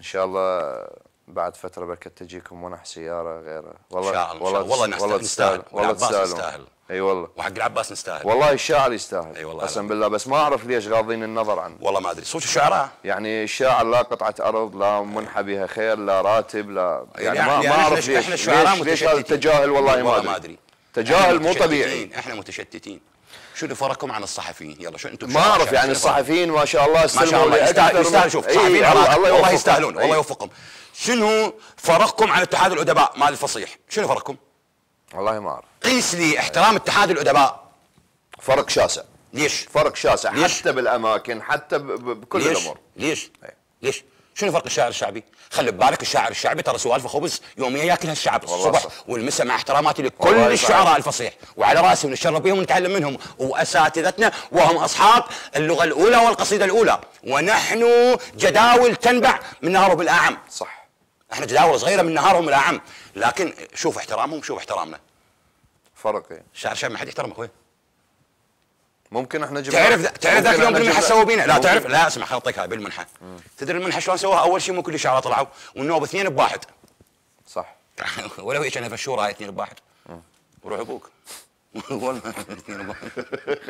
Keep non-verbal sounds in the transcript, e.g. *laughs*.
إن شاء الله بعد فترة بركة تجيكم منح سيارة غيره والله إن شاء الله، والله نستاهل- والله تستاهل نستاهل. والله والعباس تستاهلون. يستاهل. إي والله. وحق العباس نستاهل. والله الشاعر يستاهل. أي والله. قسم. بالله بس ما أعرف ليش غاضين النظر عنه. والله ما أدري. صوت الشعراء؟ يعني الشاعر لا قطعة أرض لا منحى بها خير لا راتب لا يعني, يعني- ما, يعني ما أعرف ليش إحنا الشعراء ليش, ليش هذا. التجاهل والله ما أدري. ما أدري. تجاهل مو طبيعي. إحنا متشتتين. شنو فرقكم عن الصحفيين؟ يلا شو أنتم؟ ما أعرف يعني الصحفيين ما شاء الله ما شاء الله يستاهل شوف إي، صحفيين الله عراق الله والله يوفقهم. يستاهلون. والله يوفقهم. شنو فرقكم عن اتحاد الأدباء؟ مال الفصيح شنو فرقكم؟ والله ما أعرف. قيس لي احترام اتحاد الأدباء. فرق شاسع. ليش؟ فرق شاسع ليش؟ حتى بالأماكن حتى بكل ليش؟ الأمور. ليش؟ إيه. ليش؟ شنو فرق الشاعر الشعبي؟ خلي ببالك الشاعر الشعبي ترى سوالفه خبز يوميا ياكلها الشعب الصبح. والمساء مع احتراماتي لكل. الشعراء الفصيح. وعلى راسي ونتشرف بهم ونتعلم منهم. وأساتذتنا وهم أصحاب اللغة الأولى والقصيدة الأولى. ونحن جداول تنبع من نهارهم الأعم. صح. إحنا جداول صغيرة من نهارهم الأعم. لكن شوف احترامهم شوف احترامنا. فرق إيه. الشاعر الشعبي ما حد يحترم أخوي. ممكن إحنا جبنا تعرف تعرف ذاك اليوم بالمنحه سووا بينا؟ لا تعرف لا اسمع خل اعطيك هاي بالمنحة. تدري المنحة شلون سووها؟ أول شيء مو كل الشعراء طلعوا والنوب اثنين بواحد. صح. *laughs* ولو هيك أنا فشورة هاي اثنين بواحد. وروح أبوك. *laughs* والله اثنين بواحد. *laughs*